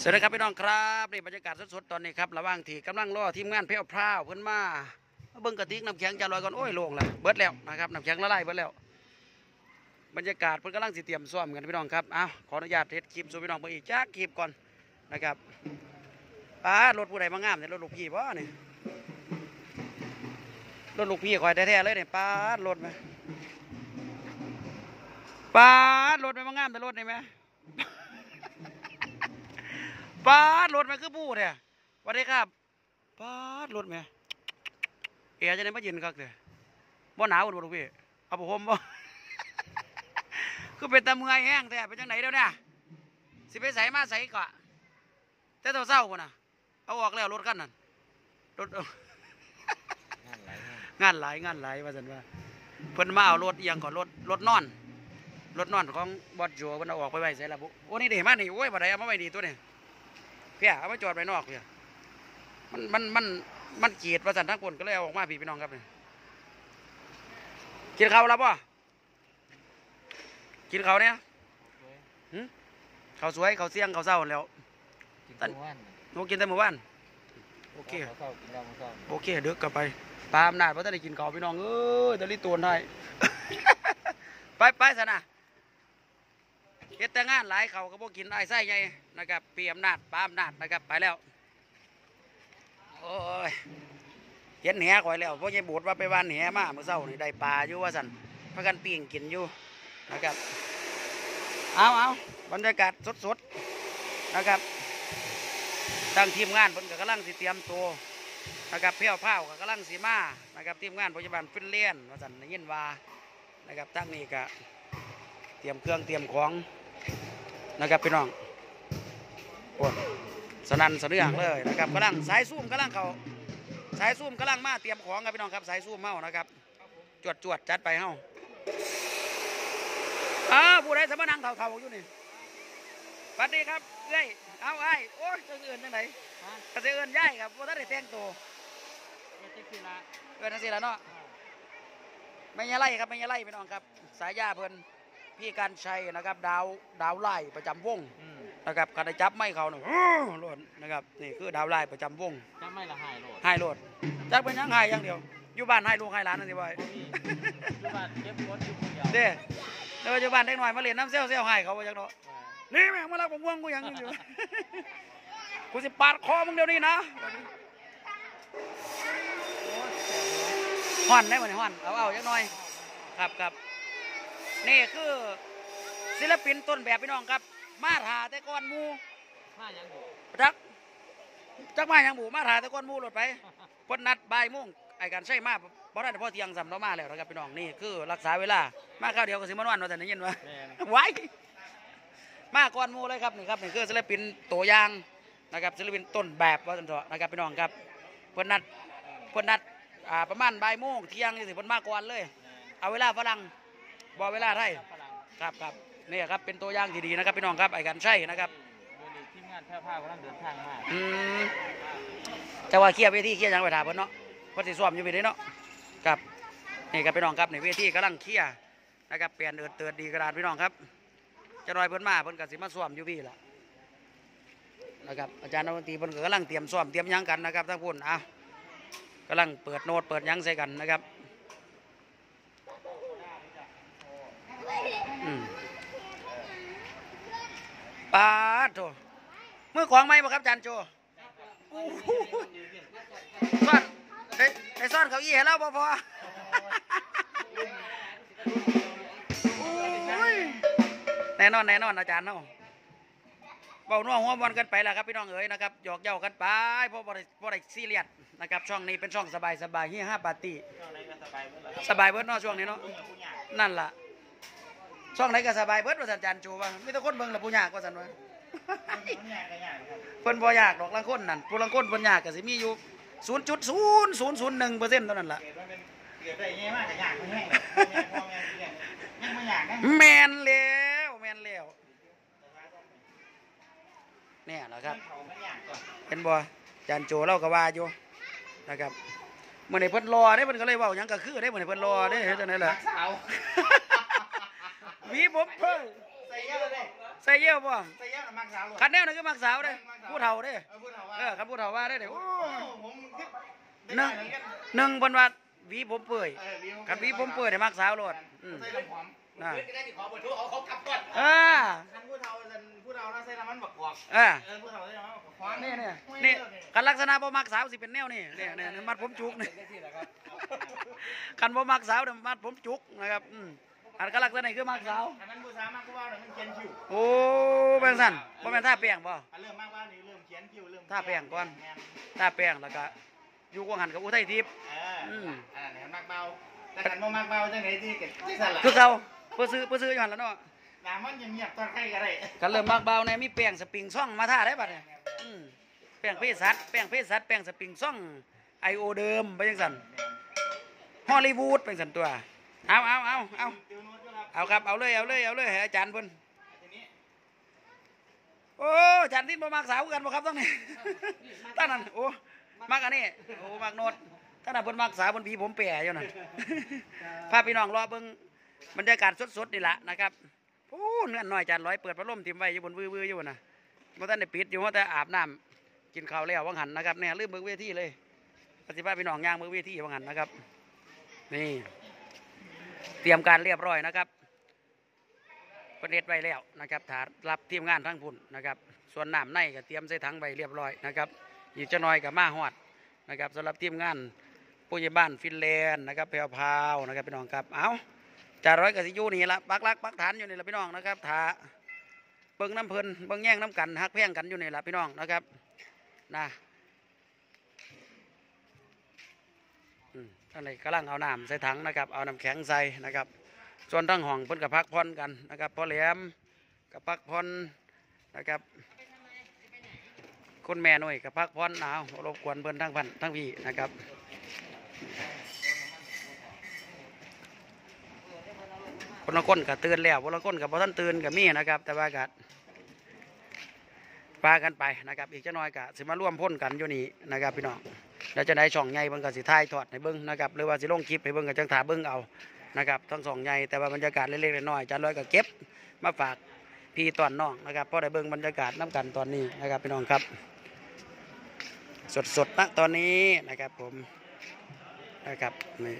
สวัสดีครับพี่น้องครับนี่บรรยากาศสดๆตอนนี้ครับระว่างที่กำลังรอทีมงานเพี้ยวพร้าวเพิ่นมาเบิ่งกระติกน้ำแข็งจะลอยก่อนโอ้ยโล่งแล้วเบิดแล้วนะครับน้ำแข็งละลายเบิดแล้ว บรรยากาศเพิ่นกำลังสิเตรียมซ้อมกันพี่น้องครับอ้าวขออนุญาตเทสคลิปสู่พี่น้องเบิ่งอีกจักคลิปก่อนนะครับป้ารถผู้ใดมางามเนี่ยรถลูกพี่บ่นี่ยรถลูกพี่คอยแท้ๆเลยเนี่ยป้ารถไหมป้ารถไหมมางามแต่รถนี่ไหม ปารถมันคือพูดเนี่ยวัสดีครับปารถไหมเอ๋จะได้มาเย็นคักเลยบ่หนาวบ่ลูกพี่เอาผมบ่คือเป็นตะเมื่อยแห้งแต่เป็นจังไหนเดี๋ยวเนี่ยสิไปใส่มาใส่ก่อนแต่ตัวเศร้าคนน่ะ เอาออกแล้วรถกันนั่นรถงานหลายงานงานหลายงานหลายว่าสันว่าเพิ่นมาเอารถเอียงก่อนรถรถนอนรถนอนของบอสโจเพิ่นเอาออกไปไว้ใส่ละบุโอ้นี่เด้มานี่โอ้ยบ่ได้เอามาไว้นี่ตัวนี้ เพี้ยเอามาจอดไว้นอกเพี้ยมันมันมันมันกีดว่าสันทั้งคนก็เลยเอาออกมาพี่พี่น้องครับนี่กินข้าวแล้วป่ะกินข้าวเนี่ยเว้ยข้าวสวยข้าวเสี่ยงข้าวเศร้าแล้วกินตันทุกวันหนูกินแต่เมื่อวานโอเคเขาเข้ากินแล้วมันเข้าโอเคเด็กกลับไปตามนาจเพราะถ้าได้กินข้าวพี่น้องเอ้ยตะลิตวนให้ไปไปสนะ เฮ็ดแต่งานหลายเขาก็บ่กินไอ้ไส้ใหญ่นะครับปีอำนาจปาอำนาจนะครับไปแล้วโอ้ยเห็นแหข่อยแล้วเพราะยายบูดว่าไปวานแหมาเมื่อเช้านี่ได้ปลาอยู่ว่าสันพากันปิ้งกินอยู่นะครับเอาเอาบรรยากาศสดๆนะครับตั้งทีมงานเพิ่นก็กำลังสิเตรียมตัวนะครับเพี้ยวเผากับกำลังสีมานะครับทีมงานพยาบาลฟินเลียนมาสันยินวานะครับตั้งนี้ก็เตรียมเครื่องเตรียมของ นะครับพี่น้องโอ้สนันสะเรื่องเลยนะครับกำลังสายซูมกำลังเขาสายซูมกำลังมาเตรียมของครับพี่น้องครับสายซูมเมานะครับจวดจวดจัดไปเฮาอ้าวผู้ใดสมนังเท่าๆอยู่นี่สวัสดีครับเอ้ยเอาไอ้ายโอ้ยจะเอื่นจังไหนฮะก็จะเอื่นย่ายครับเพราะท่านได้แต่งตัวเอติสิละเอื่นจังสิละเนาะไม่ยาไล่ครับไม่ยาไล่พี่น้องครับ สายยาเพิ่น พี่การชัยนะครับ ดาวดาวไล่ประจำวงอืมนะครับการได้จับไม่เขาหนึ่งโลดนะครับนี่คือดาวไล่ประจำวงจะไม่ละหายโหลดให้โลดจักเป็นหยังให้อย่างเดียว อยู่บ้านให้ลูกให้หลานนั่นสิบ่อยบ่มีอยู่บ้านเก็บรถอยู่คนเดียวเด้เดี๋ยวอยู่บ้านเด็กหน่อยมาเรียนน้ำเซลเซลให้เขาบ่จักเนาะว่านี่แม่งมาลักผมว่วงกูหยังอยู่กูสิปาดคอมึงเดี๋ยวนี้นะห่อนได้บ่เนี่ยห่อนเอาเอาจักหน่อยครับครับ นี่คือศิลปินต้นแบบพี่น้องครับ มาถาแต่ก่อนหมูผ้ายังอยู่จักจักมาอย่างบูมาถาแต่ก่อนหมูรถไปพนนัดบ่ายโมงไอ้การใช้มาบ่ได้พอเที่ยงสำเรามาแล้วนะครับพี่น้องนี่คือรักษาเวลามาข้าวเดียวก็สิมานวันว่าแต่ได้ยินว่าแม่นไว้มาก่อนหมูเลยครับนี่ครับนี่คือศิลปินตัวอย่างนะครับศิลปินต้นแบบว่าสันเถอะนะครับพี่น้องครับเพิ่นนัดเพิ่นนัดอ่าประมาณบ่ายโมงเที่ยงนี่สิเพิ่นมาก่อนเลย เอาเวลาฝรั่ง บอเวลาไทยฝรั่งครับครับนี่ครับเป็นตัวอย่างที่ดีนะครับพี่น้องครับไอ้กันใช่นะครับเดี๋ยวนี้ทีมงานแพร่ผ้ากำลังเดินทางมาอืมแต่ว่าเคลียร์เวทีเคลียร์หยังไปถามเพิ่นเนาะเพิ่นสิซ้อมอยู่ไปเด้เนาะครับนี่ครับพี่น้องครับในเวทีกำลังเคลียร์นะครับเปลี่ยนเอิดเติดดีกระดาษพี่น้องครับจะรอยเพิ่นมาเพิ่นก็สิมาซ้อมอยู่พี่ล่ะนะครับอาจารย์นักดนตรีเพิ่นก็กำลังเตรียมซ้อมเตรียมหยังกันนะครับทั้งพุ่นอะกำลังเปิดโน้ตเปิดหยังใส่กันนะครับ ปาดโถมือของไหมบ่ครับอาจารย์โจโอ้โหซ่อนไอ้ไอ้ซ่อนเก้าอี้ให้เราบ่พอแน่นอนแน่นอนอาจารย์เนาะเบาหนัวงหัวบอลกันไปแล้วครับพี่น้องเอ๋ยนะครับหยอกเย้ากันไปเพราะบ่ได้บ่ได้ซีเรียสนะครับช่องนี้เป็นช่องสบายสบายเฮียห้าปาร์ตี้สบายหมดแล้วสบายเบิดเนาะช่วงนี้เนาะนั่นล่ะ ช่องไหนก็สบายเบิดว่าสันจานจูว่ามีแต่คนเบิ่งแล้วผู้ยากว่าสันว่าผู้ใหญ่ก็ใหญ่ครับเพิ่นบ่ยากดอกลังคนนั่นผู้ลังคนเพิ่นยากก็สิมีอยู่0.0001%เท่านั้นล่ะเกิดว่าเป็นเกิดได้ยังไงมากก็ยากมันแห้งเลยพ่อแม่เลี้ยงยังไม่อยากนะแม่นแล้วแม่นแล้วเนี่ยแหละครับเขาไม่อยากก่อนเห็นบ่จานโจเราก็ว่าอยู่นะครับมื้อนี้เพิ่นรอเด้เพิ่นก็เลยเว้าหยังก็คือเด้มื้อนี้เพิ่นรอเด้เฮ็ดจังได๋ล่ะสาวห วีผมเพิ่งใส่เยอะเลยใใส่เยี่ยวบ่ใส่เยอะนะมักสาวหลดคันแนวนั่นคือมักสาวเด้ผู้เฒ่าเด้เออพูดเถาว่าเออคันผู้เฒ่าว่าได้เด้โอ้โอ้ผมคิดหนึ่งหนึ่งเพิ่นว่าหวีผมเปื่อยเออวิวคันหวีผมเปื่อยได้มักสาวโลดอืมใส่น้ำหอมน่ะเพื่อนก็ได้ที่ขอเบอร์โทรเอาเขากลับก่อนอ่าคันผู้เฒ่าสันผู้เฒ่าน่าใส่น้ำมันบักกอกอ่าเออผู้เฒ่าใส่น้ำมันบักกอกนี่เนี่ยนี่คันลักษณะบ่มักสาวสิเป็นแนวนี่เนี่ยเนี่ยมัดผมจุกนี่คันบ่มักสาวเดี๋ยวมัดผมจุกนะครับ อืมอันก็ลักษณะนี่คือมักสาวอันนั้นผู้สาวมากผู้ว่าเนี่ยมันเขียนคิวโอ้เป็นสั่นบ่แม่นท่าแป้งบ่อันเริ่มมากว่านี่เริ่มเขียนคิวเริ่มถ้าแป้งก่อนแม่ท่าแป้งแล้วก็อยู่กวงหันกับอุทัยทิพย์เอออืมอันนั้นเห็นมากเบาแต่ขันบ่มากเบาจังไหนที่เกิดที่สั่นล่ะคือเขาเพื่อซื้อเพื่อซื้ออยู่หันแล้วเนาะน้ำมันยังเงียบตอนใกล้ก็ได้กันเริ่มมักเบาในมีแป้งสปริงซ่องมาท่าได้บัดเนี่ยอืมแป้งเพศสัตว์แป้งเพศสัตว์แป้งสปริงซ่องไอโอเดิมไปจังซั่นฮอลลีวูดเป็นสันตัว เอาเอาเอาเอา เอาครับเอาเลยเอาเลยเอาเลยให้อาจารย์เพิ่นทีนี้โอ้อาจารย์ที่บ่มักสาวกันบ่ครับต้องนี่ท่านนั้นโอ้มักอันนี้โอ้มักโนดท่านนั้นเพิ่นมักสาวเพิ่นผีผมแปรอยู่นั่นพาพี่น้องรอเบิ่งบรรยากาศสดๆนี่ล่ะนะครับโอ้เนื้อน้อยอาจารย์ร้อยเปิดพัดลมทิ่มไว้อยู่บนวือๆอยู่น่ะบ่ทันได้ปิดอยู่ว่าแต่อาบน้ำกินข้าวแล้ววังหันนะครับเนี่ยลืมเบิ่งเวทีเลยปฏิบัติพี่น้องย่างเบิ่งเวทีวังหันนะครับ นี่ เตรียมการเรียบร้อยนะครับ ประเด็ดไว้แล้วนะครับถารับทีมงานทั้งพุ่นนะครับส่วนน้ำในก็เตรียมใส่ถังไว้เรียบร้อยนะครับอีกจะน้อยกับมาฮอดนะครับสำหรับทีมงานผู้ใหญ่บ้านฟินแลนด์นะครับแพรวพาวนะครับพี่น้องครับเอาจ่าร้อยกับสิยูนี่ละปักลักปักฐานอยู่นี่ละพี่น้องนะครับถาเบิ่งน้ำเพลินเบิ่งแย่งน้ำกันฮักแพงกันอยู่นี่ละพี่น้องนะครับนะอืมท่านใดกำลังเอาน้ำใส่ถังนะครับ เอาน้ำแข็งใส่นะครับ ส่วนทั้งห้องเพิ่นกับพักผ่นกันนะครับพอแหลมกับพักผ่นนะครับ คุณแม่หน่อยกับพักผ่อนเอารบกวนเพิ่นทั้งพันทั้งพี่นะครับคนละคนก็ตื่นแล้วคนละคนกับบ่ทันตื่นกับมีนะครับ แต่ว่าก็ปากันไปนะครับ อีกจะน้อยก็สิมาร่วมพ่นกันอยู่นี่นะครับพี่น้องแล้วจะได้ช่องใหญ่เบิ่งก็สิถ่ายทอดให้เบิ่งนะครับหรือว่าสิลงคลิปให้เบิ่งก็จังถาเบิ่งเอา นะครับทั้งสองใหญ่แต่ว่าบรรยากาศเล็กๆน้อยๆจานร้อยก็เก็บมาฝากพี่ตอนน้องนะครับพอได้เบิ่งบรรยากาศน้ำกันตอนนี้นะครับพี่น้องครับ สดๆนะตอนนี้นะครับผมนะครับนี่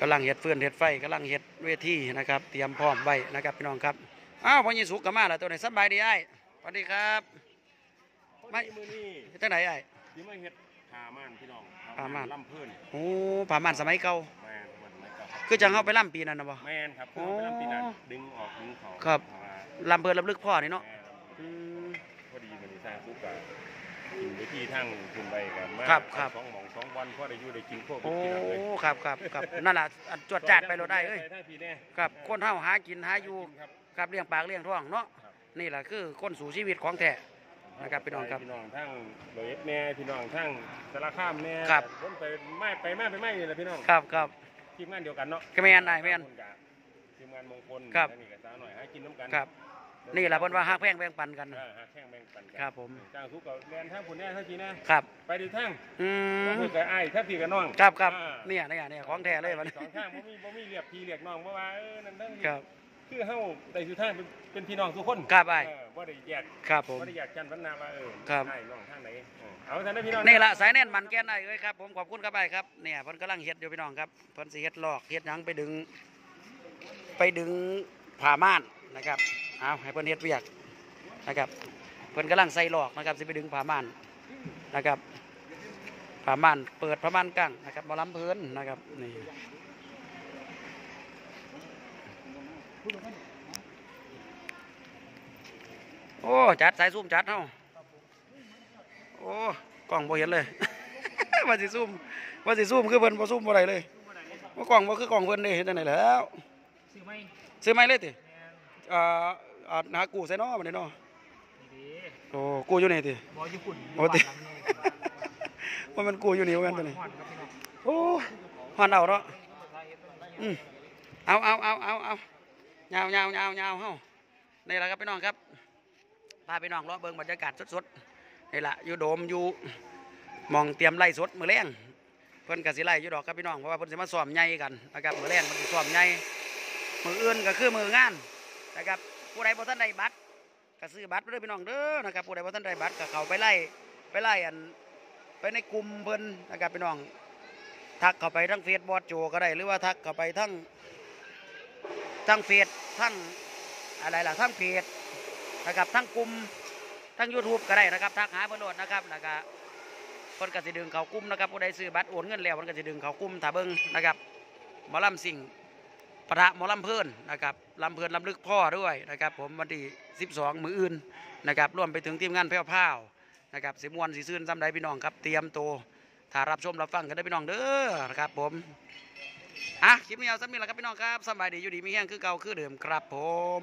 กำลังเห็ดเฟื่อนเห็ดไฟกำลังเห็ดเวทีนะครับ เตรียมพร้อมไว้นะครับพี่น้องครับอ้าวพ่อยิสุกกับมาแล้วตัวไหนสบายดีไอ้ายสวัสดีครับไม่ไม่มือนี่เฮ็ดจังไหนไอ้ายที่ไม่เฮ็ดผาม่านพี่น้อง ผาม่านลำเพื่อนโอ้ผ่ามันสมัยเก่าแม่นมันไม่ก็คือจังเข้าไปล่ำปีนั้นนะบ่ แม่นครับโอ้เขาไปลำปีนั้นดึงออกดึงเขาครับเพาะว่าลำเพิ่นลำลึกพ่อนี่เนาะแม่นอืม พอดีมันสร้างซุปกับกินไปที่ทั้งคุณไปกับมาครับครับ สองหมองสองวันพอได้อยู่ได้กินพวกโอ้กินอะไรเลยครับครับครับนั่นแหละอันจวดจาดไปรถได้เอ้ยปทั้งพี่แน่ครับคนเฮาหากินหาอยู่ครับกับเลี้ยงปากเลี้ยงท้องเนาะครับ นี่แหละคือคนสู่ชีวิตของแท้ นะครับพี่น้องครับ พี่น้องทั้งโดยเอฟแน่พี่น้องทั้งสารคามแน่ครับวนไปไม่ไปไม่ไปไม่นี่แหละพี่น้องครับครับทีมงานเดียวกันเนาะก็แม่นได้แม่นทีมงานมงคลครับแล้วนี่กับสาวหน่อยหากินน้ำกันครับ นี่แหละเพิ่นว่าฮักแพงแบ่งปันกันเออหาแข่งแบ่งปันกัครับผมจ้างทุกกับแลนทั้งผุนแน่ทั้งทีนะครับไปดีทั้งอืมเพื่อกับไอ้ายถ้าพี่กับน้องครับครับอ่า เนี่ยเนี่ยเนี่ยของแท้เลยวันนี้สองข้างบ่มีบ่มีเรียบพี่เรียกน้องเพราะว่าเออนั่นนั่นนี่ครับ คือเฮาได้สุดทางเป็นเป็นพี่น้องทุกคนครับอ้าย เออบ่ได้แยกครับผม บ่ได้แยกกันพันนาว่าเออครับไอ้น้องทางไหนเออเอาท่านได้พี่น้องนี่ละสายแน่นมันแก่นได้เอ้ยครับผมขอบคุณครับไอ้ครับเนี่ยเพิ่นกำลังเฮ็ดอยู่พี่น้องครับเพิ่นสิเฮ็ดลอกเฮ็ดหยังไปดึง ไปดึงผ้าม่านนะครับเอาให้เพิ่นเฮ็ดเวียกนะครับเพิ่นกำลังใส่ลอกนะครับสิไปดึงผ้าม่านนะครับผ้าม่านเปิดผ้าม่านกั้งนะครับบ่ล้ำเพิ่นนะครับนี่ โอ้จัดสายซูมจัดเฮาโอ้กล้องบ่เห็นเลย ว่าสิซูมว่าสิซูมคือเพิ่นบ่ซูมบ่ได้เลยว่ากล้องบ่คือกล้องเพิ่นเด้เฮ็ดจังไดแล้วซื้อไหมซื้อไหมเลยติแม่นอ่าอ่าหากู้ใส่น้อบัดนี้เนาะดีโอ้กู้อยู่นี่ติๆบ่ญี่ปุ่นโอ้ติว่ามันกู้อยู่นี่ว่ากันตัวนี้ฮ้อนครับพี่น้องโอ้ฮอนเอาเนาะอืมเอาเอาเอาเอาเอา ยาวยาวยาวยาวเฮานี่แหละครับพี่น้องครับพาพี่น้องรอเบิ่งบรรยากาศสดๆนี่ล่ะอยู่โดมอยู่มองเตรียมไล่สดมือแรงเพิ่นก็สิไล่อยู่ดอกครับพี่น้องเพราะว่าเพิ่นสิมาซ้อมใหญ่กันนะครับมือแรงมันสิซ้อมใหญ่มื้ออื่นก็คือมืองานนะครับผู้ใดบ่ทันได้บัตรก็ซื้อบัตรไปเด้อพี่น้องเด้อนะครับผู้ใดบ่ทันได้บัตรก็เข้าไปไล่ไปไล่อันไปในกลุ่มเพิ่นนะครับพี่น้องทักเข้าไปทั้งเฟซบอสโจก็ได้หรือว่าทักเข้าไปทั้ง ทั้งเฟซทั้งอะไรล่ะทั้งเพจนะครับทั้งกลุ่มทั้ง YouTube ก็ได้นะครับทักหาเพิ่นโลดนะครับแล้วก็เพิ่นกสิดึงเขากลุ่มนะครับผู้ใดซื้อบัตรโอนเงินแล้วเพิ่นกสิดึงเขากลุ่มถ้าเบิงนะครับมอลำสิ่งปะทะมอลำเพิ่นนะครับลำเพิ่นลำลึกพ่อด้วยนะครับ ผมวันที่12 มืออื่นนะครับรวมไปถึงทีมงานแพ้วพราวนะครับสิมวนสิซื่นซ้ำใดพี่น้องครับเตรียมตัวถ้ารับชมรับฟังกันได้พี่น้องเด้อนะครับผม อะคลิปนี้เอาสักนิดแหละครับพี่น้องครับสบายดีอยู่ดีมีแห้งคือเก่าคือเดิมครับผม